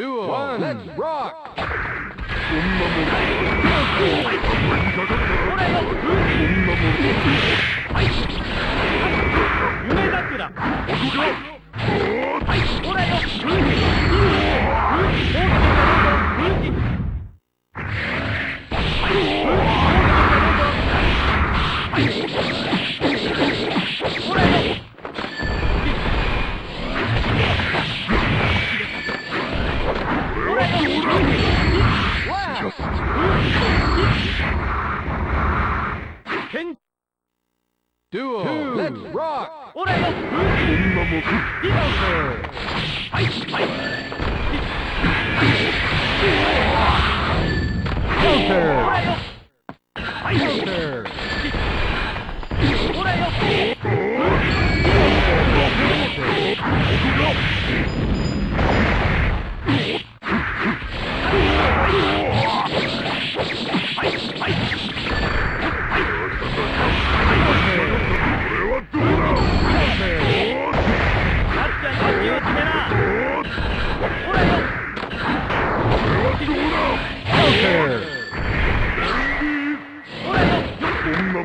duo. One, let's rock! 剣ドゥオレッツロック俺の運ももくリバウンドはいはいカウンターカウンター